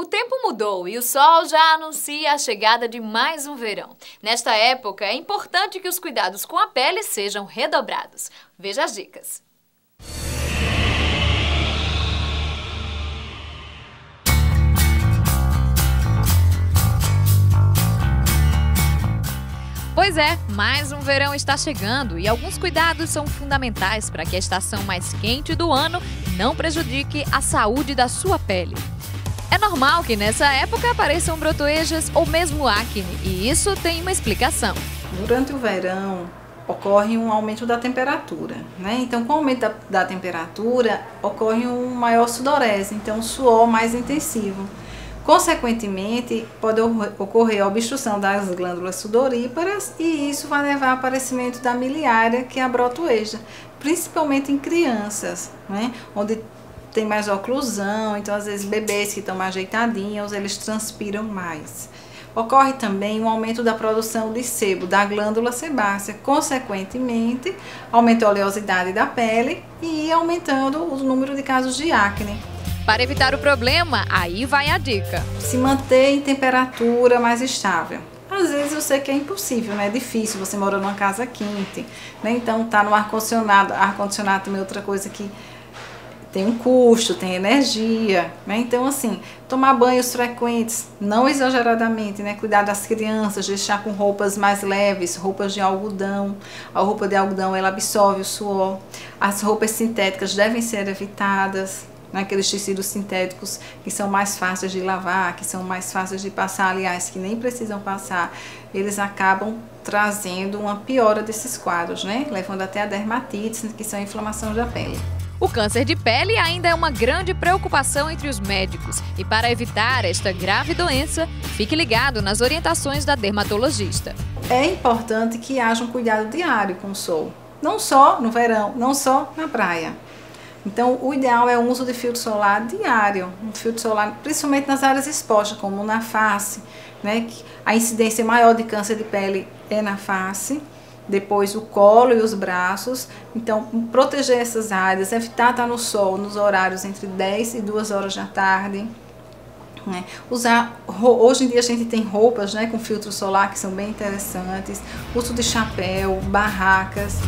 O tempo mudou e o sol já anuncia a chegada de mais um verão. Nesta época, é importante que os cuidados com a pele sejam redobrados. Veja as dicas. Pois é, mais um verão está chegando e alguns cuidados são fundamentais para que a estação mais quente do ano não prejudique a saúde da sua pele. É normal que nessa época apareçam brotoejas ou mesmo acne, e isso tem uma explicação. Durante o verão ocorre um aumento da temperatura, né? Então, com o aumento da, da temperatura, ocorre um maior sudorese, então um suor mais intensivo. Consequentemente, pode ocorrer a obstrução das glândulas sudoríparas e isso vai levar ao aparecimento da miliária, que é a brotoeja, principalmente em crianças, né? onde tem mais oclusão, então às vezes bebês que estão mais ajeitadinhos, eles transpiram mais. Ocorre também um aumento da produção de sebo da glândula sebácea, consequentemente, aumenta a oleosidade da pele e aumentando o número de casos de acne. Para evitar o problema, aí vai a dica. Se manter em temperatura mais estável. Às vezes eu sei que é impossível, né? É difícil, você mora numa casa quente, né? Então tá no ar-condicionado. Ar-condicionado também é outra coisa que tem um custo, tem energia, né? Então, assim, tomar banhos frequentes, não exageradamente, né? Cuidar das crianças, deixar com roupas mais leves, roupas de algodão. A roupa de algodão, ela absorve o suor. As roupas sintéticas devem ser evitadas, né? aqueles tecidos sintéticos que são mais fáceis de lavar, que são mais fáceis de passar, aliás, que nem precisam passar, eles acabam trazendo uma piora desses quadros, né? Levando até a dermatite, que são inflamações da pele. O câncer de pele ainda é uma grande preocupação entre os médicos e para evitar esta grave doença, fique ligado nas orientações da dermatologista. É importante que haja um cuidado diário com o sol, não só no verão, não só na praia. Então, o ideal é o uso de filtro solar diário, um filtro solar, principalmente nas áreas expostas, como na face, né? A incidência maior de câncer de pele é na face depois o colo e os braços. Então, proteger essas áreas, evitar estar no sol nos horários entre 10 e 2 horas da tarde. Né? Usar, hoje em dia a gente tem roupas né, com filtro solar que são bem interessantes, uso de chapéu, barracas.